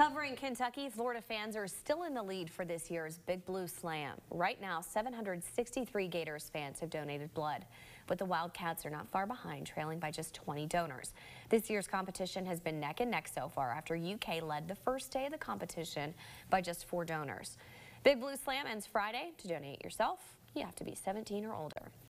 Covering Kentucky, Florida fans are still in the lead for this year's Big Blue Slam. Right now, 763 Gators fans have donated blood, but the Wildcats are not far behind, trailing by just 20 donors. This year's competition has been neck and neck so far after UK led the first day of the competition by just four donors. Big Blue Slam ends Friday. To donate yourself, you have to be 17 or older.